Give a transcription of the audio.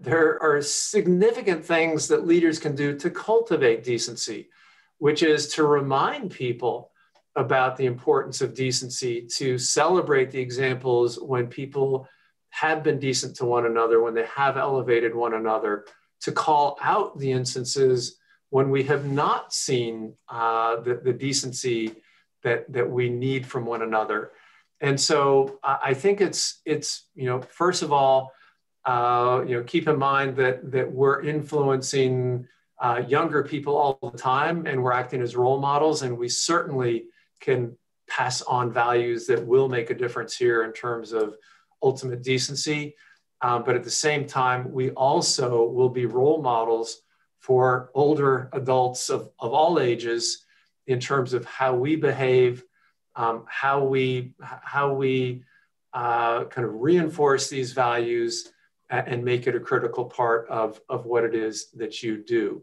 there are significant things that leaders can do to cultivate decency, which is to remind people about the importance of decency, to celebrate the examples when people have been decent to one another, when they have elevated one another, to call out the instances when we have not seen uh, the, the decency that, that we need from one another. And so I think it's, it's you know, first of all, uh, you know, keep in mind that, that we're influencing uh, younger people all the time and we're acting as role models and we certainly can pass on values that will make a difference here in terms of ultimate decency. Um, but at the same time, we also will be role models for older adults of, of all ages in terms of how we behave, um, how we, how we uh, kind of reinforce these values and make it a critical part of, of what it is that you do.